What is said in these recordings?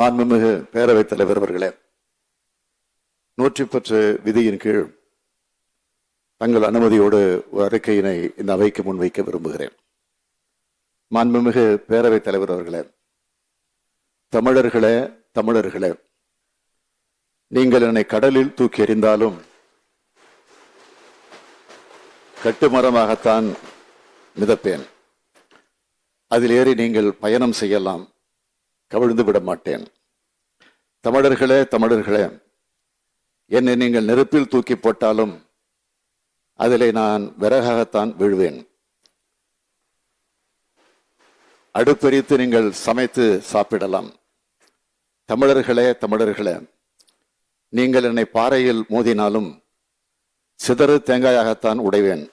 மாண்புமிகு பேரவைத் தலைவர் அவர்களே நூற்றி பத்து விதியின் கீழ் தங்கள் அனுமதியோடு ஒரு அறிக்கையினை இந்த அவைக்கு முன்வைக்க விரும்புகிறேன். மாண்புமிகு பேரவைத் தலைவர் அவர்களே தமிழர்களே தமிழர்களே நீங்கள் என்னை கடலில் தூக்கி எறிந்தாலும் கட்டுமரமாகத்தான் மிதப்பேன். அதில் ஏறி நீங்கள் பயணம் செய்யலாம். கவிழ்ந்து விட மாட்டேன். தமிழர்களே தமிழர்களே என்னை நீங்கள் நெருப்பில் தூக்கி போட்டாலும் அதிலே நான் விறகாகத்தான் விழுவேன். அடுப்பெரித்து நீங்கள் சமைத்து சாப்பிடலாம். தமிழர்களே தமிழர்களே நீங்கள் என்னை பாறையில் மோதினாலும் சிதறு தேங்காயாகத்தான் உடைவேன்.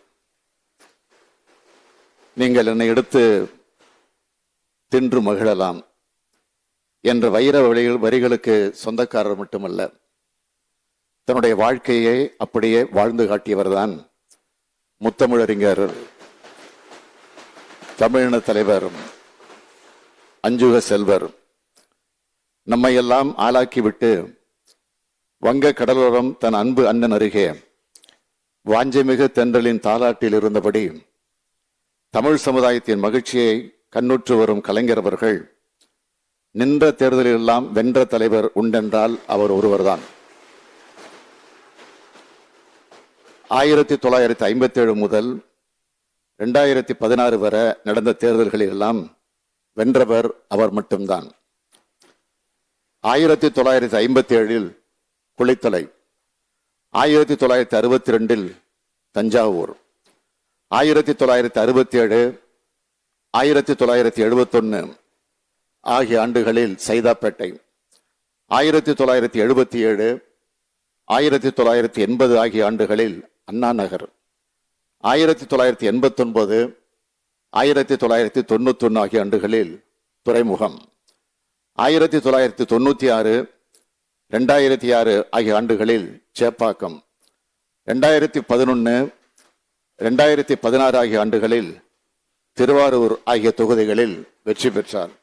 நீங்கள் என்னை எடுத்து தின்று மகிழலாம். என்ற வைர வழிகள் வரிகளுக்கு சொந்தக்காரர் மட்டுமல்ல தன்னுடைய வாழ்க்கையை அப்படியே வாழ்ந்து காட்டியவர்தான் முத்தமிழறிஞர் தமிழின தலைவர் அஞ்சுக செல்வர். நம்மை எல்லாம் ஆளாக்கிவிட்டு வங்க கடலோரம் தன் அன்பு அண்ணன் அருகே வாஞ்சமிகு தென்றலின் தாலாட்டில் இருந்தபடி தமிழ் சமுதாயத்தின் மகிழ்ச்சியை கண்ணுற்று வரும் கலைஞர் அவர்கள் நின்ற தேர்தலெல்லாம் வென்ற தலைவர் உண்டென்றால் அவர் ஒருவர்தான். ஆயிரத்தி தொள்ளாயிரத்தி ஐம்பத்தி ஏழு முதல் ரெண்டாயிரத்தி பதினாறு வரை நடந்த தேர்தல்களில் எல்லாம் வென்றவர் அவர் மட்டும்தான். ஆயிரத்தி தொள்ளாயிரத்தி ஐம்பத்தி ஏழில் குளித்தலை. ஆயிரத்தி தொள்ளாயிரத்தி அறுபத்தி ரெண்டில் தஞ்சாவூர். ஆயிரத்தி தொள்ளாயிரத்தி அறுபத்தி ஏழு ஆயிரத்தி தொள்ளாயிரத்தி எழுபத்தொன்னு ஆகிய ஆண்டுகளில் சைதாப்பேட்டை ஆயிரத்தி தொள்ளாயிரத்தி எழுபத்தி ஏழு ஆயிரத்தி தொள்ளாயிரத்தி எண்பது ஆகிய ஆண்டுகளில் அண்ணா நகர் ஆயிரத்தி தொள்ளாயிரத்தி எண்பத்தொன்பது ஆயிரத்தி தொள்ளாயிரத்தி தொண்ணூத்தொன்று ஆகிய ஆண்டுகளில் துறைமுகம் ஆயிரத்தி தொள்ளாயிரத்தி தொண்ணூற்றி ஆறு ரெண்டாயிரத்தி ஆறு ஆகிய ஆண்டுகளில் சேப்பாக்கம் ரெண்டாயிரத்தி பதினொன்று ரெண்டாயிரத்தி பதினாறு ஆகிய ஆண்டுகளில் திருவாரூர் ஆகிய தொகுதிகளில் வெற்றி பெற்றார்.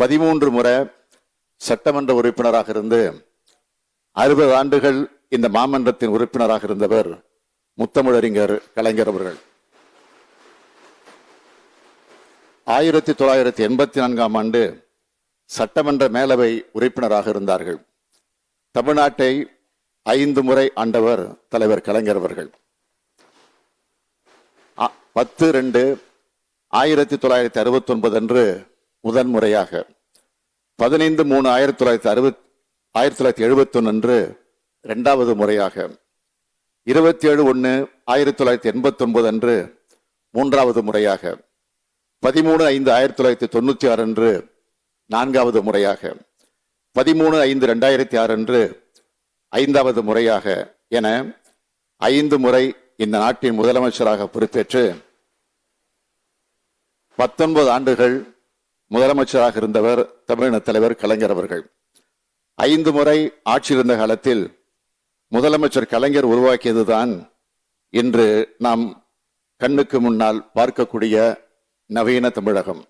பதிமூன்று முறை சட்டமன்ற உறுப்பினராக இருந்து அறுபது ஆண்டுகள் இந்த மாமன்றத்தின் உறுப்பினராக இருந்தவர் முத்தமிழறிஞர் கலைஞர் அவர்கள். ஆயிரத்தி தொள்ளாயிரத்தி எண்பத்தி நான்காம் ஆண்டு சட்டமன்ற மேலவை உறுப்பினராக இருந்தார்கள். தமிழ்நாட்டை ஐந்து முறை ஆண்டவர் தலைவர் கலைஞர் அவர்கள். அ- பத்து ரெண்டு ஆயிரத்தி தொள்ளாயிரத்தி அறுபத்தி ஒன்பது அன்று முதன் முறையாக பதினைந்து மூணு ஆயிரத்தி தொள்ளாயிரத்தி அறுபத் ஆயிரத்தி தொள்ளாயிரத்தி எழுபத்தி ஒன்று அன்று ரெண்டாவது முறையாக இருபத்தி ஏழு ஒன்று ஆயிரத்தி தொள்ளாயிரத்தி எண்பத்தி ஒன்பது அன்று மூன்றாவது முறையாக பதிமூணு ஐந்து ஆயிரத்தி தொள்ளாயிரத்தி தொண்ணூத்தி ஆறு அன்று நான்காவது முறையாக பதிமூணு ஐந்து ரெண்டாயிரத்தி ஆறு அன்று ஐந்தாவது முறையாக என ஐந்து முறை இந்த நாட்டின் முதலமைச்சராக பொறுப்பேற்று பத்தொன்பது ஆண்டுகள் முதலமைச்சராக இருந்தவர் தமிழின தலைவர் கலைஞர் அவர்கள். ஐந்து முறை ஆட்சி இருந்த காலத்தில் முதலமைச்சர் கலைஞர் உருவாக்கியதுதான் இன்று நாம் கண்ணுக்கு முன்னால் பார்க்கக்கூடிய நவீன தமிழகம்.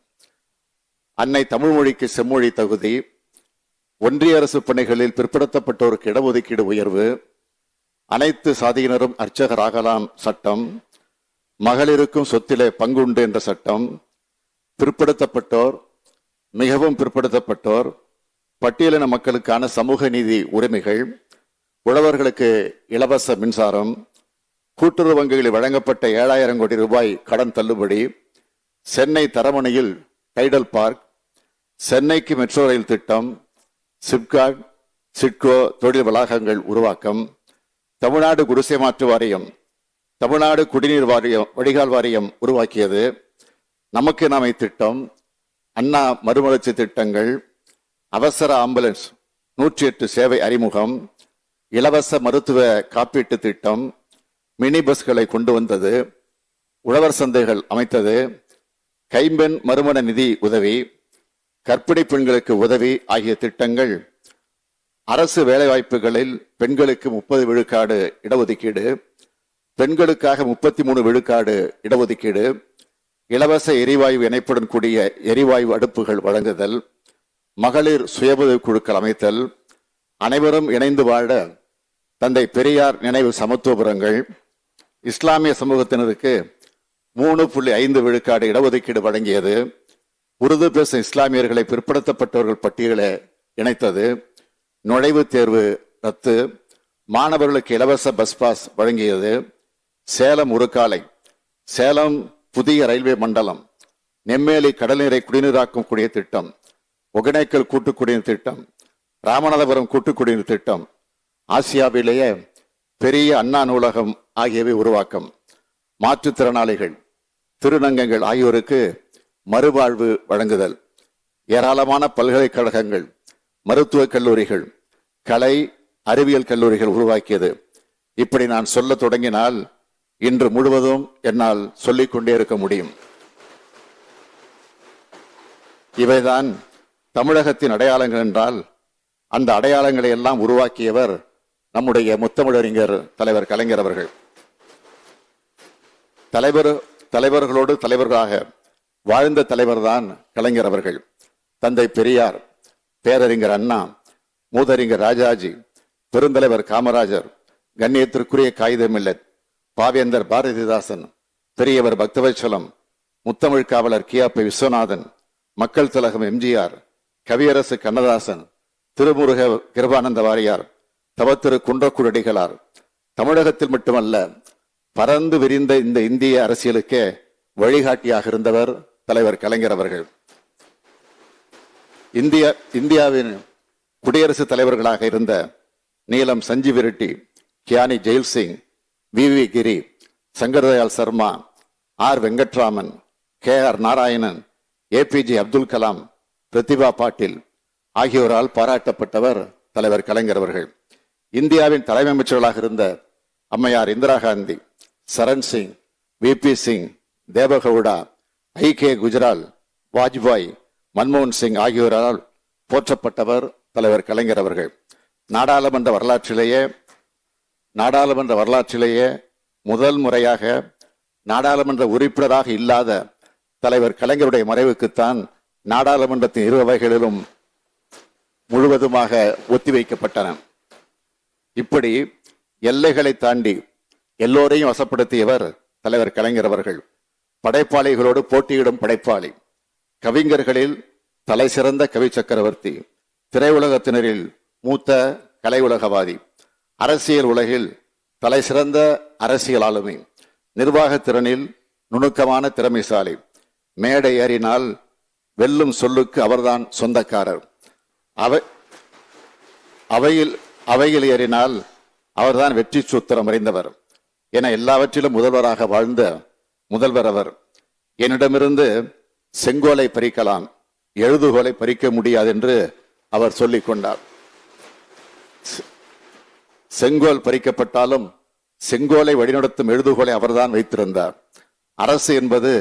அன்னை தமிழ்மொழிக்கு செம்மொழி தகுதி ஒன்றிய அரசு பணிகளில் பிற்படுத்தப்பட்டோருக்கு இடஒதுக்கீடு உயர்வு அனைத்து சாதியினரும் அர்ச்சகராகலாம் சட்டம் மகளிருக்கும் சொத்திலே பங்குண்டு என்ற சட்டம் பிற்படுத்தப்பட்டோர் மிகவும் பிற்படுத்தப்பட்டோர் பட்டியலின மக்களுக்கான சமூக நீதி உரிமைகள் உழவர்களுக்கு இலவச மின்சாரம் கூட்டுறவு வங்கிகளில் வழங்கப்பட்ட ஏழாயிரம் கோடி ரூபாய் கடன் தள்ளுபடி சென்னை தரமணையில் டைடல் பார்க் சென்னைக்கு மெட்ரோ ரயில் திட்டம் சிப்காட் சிட்கோ தொழில் வளாகங்கள் உருவாக்கம் தமிழ்நாடு குடிசை மாற்று வாரியம் தமிழ்நாடு குடிநீர் வாரியம் வடிகால் வாரியம் உருவாக்கியது. நமக்கு நாமை திட்டம் அண்ணா மறுமலர்ச்சி திட்டங்கள் அவசர ஆம்புலன்ஸ் நூற்றி எட்டு சேவை அறிமுகம் இலவச மருத்துவ காப்பீட்டு திட்டம் மினி பஸ்களை கொண்டு வந்தது உழவர் சந்தைகள் அமைத்தது கைம்பெண் மறுமண நிதி உதவி கற்பிணி பெண்களுக்கு உதவி ஆகிய திட்டங்கள் அரசு வேலைவாய்ப்புகளில் பெண்களுக்கு முப்பது விழுக்காடு இடஒதுக்கீடு பெண்களுக்காக முப்பத்தி மூணு விழுக்காடு இடஒதுக்கீடு இலவச எரிவாயு இணைப்புடன் கூடிய எரிவாயு அடுப்புகள் வழங்குதல் மகளிர் சுயஉதவி குழுக்கள் அமைத்தல் அனைவரும் இணைந்து வாழ தந்தை பெரியார் நினைவு சமத்துவபுரங்கள் இஸ்லாமிய சமூகத்தினருக்கு மூணு புள்ளி ஐந்து விழுக்காடு இடஒதுக்கீடு வழங்கியது உருது பேசும் இஸ்லாமியர்களை பிற்படுத்தப்பட்டவர்கள் பட்டியலை இணைத்தது நுழைவுத் தேர்வு ரத்து மாணவர்களுக்கு இலவச பஸ் பாஸ் வழங்கியது சேலம் உருக்காலை சேலம் புதிய ரயில்வே மண்டலம் நெம்மேலி கடல்நீரை குடிநீராக்கும் கூடிய திட்டம் ஒகேனக்கல் கூட்டு குடிநீர் திட்டம் ராமநாதபுரம் கூட்டு குடிநீர் திட்டம் ஆசியாவிலேயே பெரிய அண்ணா நூலகம் ஆகியவை உருவாக்கம். மாற்றுத்திறனாளிகள் திருநங்கங்கள் ஆகியோருக்கு மறுவாழ்வு வழங்குதல். ஏராளமான பல்கலைக்கழகங்கள் மருத்துவக் கல்லூரிகள் கலை அறிவியல் கல்லூரிகள் உருவாக்கியது. இப்படி நான் சொல்ல தொடங்கினால் இன்று முழுவதும் என்னால் சொல்லிக்கொண்டே இருக்க முடியும். இவைதான் தமிழகத்தின் அடையாளங்கள் என்றால் அந்த அடையாளங்களை எல்லாம் உருவாக்கியவர் நம்முடைய முத்தமிழறிஞர் தலைவர் கலைஞர் அவர்கள். தலைவர் தலைவர்களோடு தலைவர்களாக வாழ்ந்த தலைவர்தான் கலைஞர் அவர்கள். தந்தை பெரியார் பேரறிஞர் அண்ணா மூதறிஞர் ராஜாஜி பெருந்தலைவர் காமராஜர் கண்ணியத்திற்குரிய காகிதமில்லத் பாவேந்தர் பாரதிதாசன் பெரியவர் பக்தவச்சலம் முத்தமிழ் காவலர் கியாப்பை விஸ்வநாதன் மக்கள் திலகம் எம்ஜிஆர் கவியரசு கண்ணதாசன் திருமுருக கிருபானந்த வாரியார் தவத்திரு குன்றக்குடிகளார் தமிழகத்தில் மட்டுமல்ல பறந்து விரிந்த இந்த இந்திய அரசியலுக்கே வழிகாட்டியாக இருந்தவர் தலைவர் கலைஞர் அவர்கள். இந்திய இந்தியாவின் குடியரசுத் தலைவர்களாக இருந்த Neelam Sanjiva Reddy Giani Zail Singh we. We. Giri Shankar Dayal Sharma R. Venkataraman K. R. Narayanan APJ Abdul Kalam Pratibha Patil ஆகியோரால் பாராட்டப்பட்டவர் தலைவர் கலைஞர் அவர்கள். இந்தியாவின் தலைமை அமைச்சர்களாக இருந்த அம்மையார் Indira Gandhi Charan Singh we. B. Singh Deve Gowda I. K. Gujral Vajpayee மன்மோகன் சிங் ஆகியோரால் போற்றப்பட்டவர் தலைவர் கலைஞர் அவர்கள். நாடாளுமன்ற வரலாற்றிலேயே நாடாளுமன்ற வரலாற்றிலேயே முதல் முறையாக நாடாளுமன்ற உறுப்பினராக இல்லாத தலைவர் கலைஞருடைய மறைவுக்குத்தான் நாடாளுமன்றத்தின் இரு அவைகளிலும் முழுவதுமாக ஒத்திவைக்கப்பட்டன. இப்படி எல்லைகளை தாண்டி எல்லோரையும் வசப்படுத்தியவர் தலைவர் கலைஞர் அவர்கள். படைப்பாளிகளோடு போட்டியிடும் படைப்பாளி. கவிஞர்களில் தலை சிறந்த கவி சக்கரவர்த்தி திரையுலகத்தினரில் மூத்த கலை உலகவாதி அரசியல் உலகில் தலை சிறந்த அரசியல் ஆளுமை நிர்வாகத் திறனில் நுணுக்கமான திறமைசாலி மேடை ஏறினால் வெல்லும் சொல்லுக்கு அவர்தான் சொந்தக்காரர். அவை அவையில் அவையில் ஏறினால் அவர்தான் வெற்றி சூத்திரம் அறிந்தவர். என எல்லாவற்றிலும் முதல்வராக வாழ்ந்த முதல்வர் அவர். என்னிடமிருந்து செங்கோலை பறிக்கலாம் எழுதுகோலை பறிக்க முடியாது என்று அவர் சொல்லிக் கொண்டார் செங்கோல் பறிக்கப்பட்டாலும் செங்கோலை வழிநடத்தும் எழுதுகோலை அவர்தான் வைத்திருந்தார். அரசு என்பது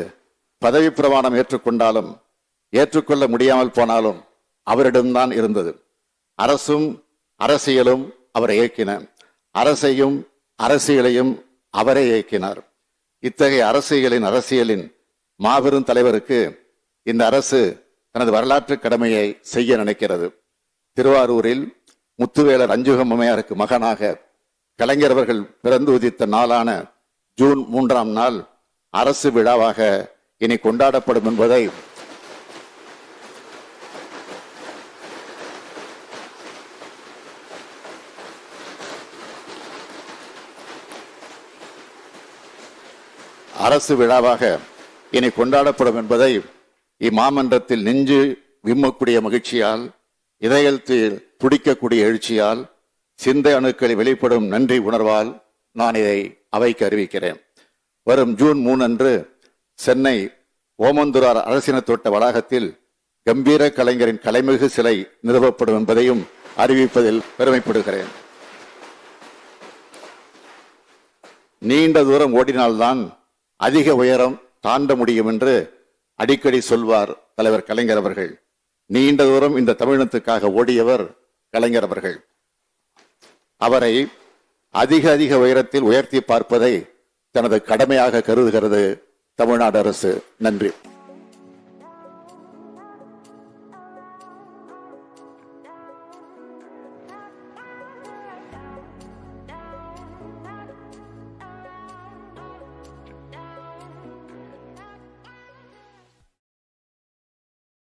பதவி பிரமாணம் ஏற்றுக்கொண்டாலும் ஏற்றுக்கொள்ள முடியாமல் போனாலும் அவரிடம்தான் இருந்தது. அரசும் அரசியலும் அவரை இயக்கின. அரசையும் அரசியலையும் அவரே இயக்கினார். இத்தகைய அரசியலின் அரசியலின் மாபெரும் தலைவருக்கு இந்த அரசு தனது வரலாற்று கடமையை செய்ய நினைக்கிறது. திருவாரூரில் முத்துவேலர் அஞ்சுகம்மையாருக்கு மகனாக கலைஞர் அவர்கள் பிறந்து உதித்த நாளான ஜூன் மூன்றாம் நாள் அரசு விழாவாக இனி கொண்டாடப்படும் என்பதை அரசு விழாவாக இனி கொண்டாடப்படும் என்பதை இம்மாமன்றத்தில் நெஞ்சு விம்மக்கூடிய மகிழ்ச்சியால் இதயத்தில் துடிக்கக்கூடிய எழுச்சியால் சிந்தை அணுக்களில் வெளிப்படும் நன்றி உணர்வால் நான் இதை அவைக்கு அறிவிக்கிறேன். வரும் ஜூன் மூணு அன்று சென்னை ஓமந்துரார் அரசின தோட்ட வளாகத்தில் கம்பீர கலைஞரின் கலைமிகு சிலை நிறுவப்படும் என்பதையும் அறிவிப்பதில் பெருமைப்படுகிறேன். நீண்ட தூரம் ஓடினால்தான் அதிக உயரம் தாண்ட முடியும் என்று அடிக்கடி சொல்வார் தலைவர் கலைஞர் அவர்கள். நீண்ட தூரம் இந்த தமிழினத்துக்காக ஓடியவர் கலைஞர் அவர்கள். அவரை அதிக அதிக உயரத்தில் உயர்த்தி பார்ப்பதை தனது கடமையாக கருதுகிறது தமிழ்நாடு அரசு. நன்றி.